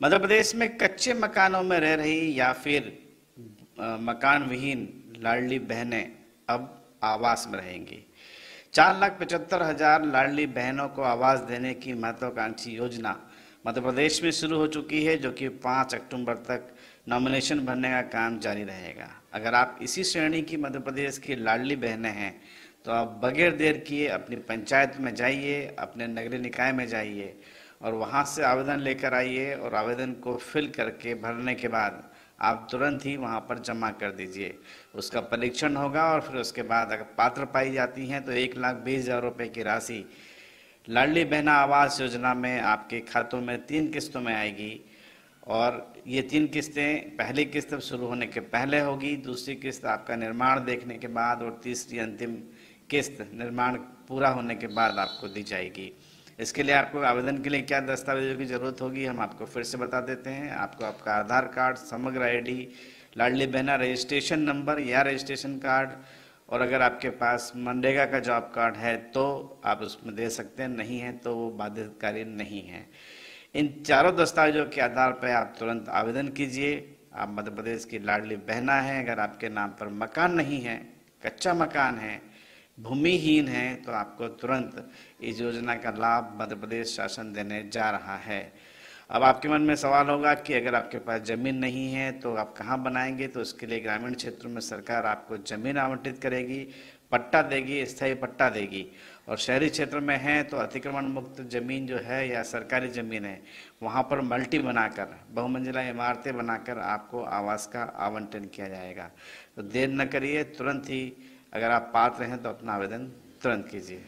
मध्य प्रदेश में कच्चे मकानों में रह रही या फिर मकान विहीन लाडली बहनें अब आवास में रहेंगी। चार लाख पचहत्तर हज़ार लाडली बहनों को आवास देने की महत्वाकांक्षी योजना मध्य प्रदेश में शुरू हो चुकी है, जो कि पाँच अक्टूबर तक नॉमिनेशन भरने का काम जारी रहेगा। अगर आप इसी श्रेणी की मध्य प्रदेश की लाडली बहनें हैं तो आप बगैर देर किए अपनी पंचायत में जाइए, अपने नगरीय निकाय में जाइए और वहाँ से आवेदन लेकर आइए और आवेदन को फिल करके भरने के बाद आप तुरंत ही वहाँ पर जमा कर दीजिए। उसका परीक्षण होगा और फिर उसके बाद अगर पात्र पाई जाती हैं तो एक लाख बीस हज़ार रुपये की राशि। लाडली बहना आवास योजना में आपके खातों में तीन किस्तों में आएगी और ये तीन किस्तें पहली किस्त शुरू होने के पहले होगी, दूसरी किस्त आपका निर्माण देखने के बाद और तीसरी अंतिम किस्त निर्माण पूरा होने के बाद आपको दी जाएगी। इसके लिए आपको आवेदन के लिए क्या दस्तावेजों की ज़रूरत होगी, हम आपको फिर से बता देते हैं। आपको आपका आधार card, Samagra ID, Ladli Behna registration number या रजिस्ट्रेशन कार्ड, और अगर आपके पास मनरेगा का जॉब कार्ड है तो आप उसमें दे सकते हैं, नहीं है तो वो बाध्यकारी नहीं है। इन चारों दस्तावेजों के आधार पर आप तुरंत आवेदन कीजिए। आप मध्य प्रदेश की लाडली बहना है, अगर आपके नाम पर मकान नहीं है, कच्चा मकान है भूमिहीन है तो आपको तुरंत इस योजना का लाभ मध्य प्रदेश शासन देने जा रहा है। अब आपके मन में सवाल होगा कि अगर आपके पास ज़मीन नहीं है तो आप कहाँ बनाएँगे? तो उसके लिए ग्रामीण क्षेत्रों में सरकार आपको ज़मीन आवंटित करेगी, पट्टा देगी, स्थायी पट्टा देगी। और शहरी क्षेत्र में है तो अतिक्रमण मुक्त ज़मीन जो है या सरकारी ज़मीन है, वहाँ पर मल्टी बनाकर, बहुमंजिला इमारतें बनाकर आपको आवास का आवंटन किया जाएगा। तो देर न करिए, तुरंत ही अगर आप पात्र हैं तो अपना आवेदन तुरंत कीजिए।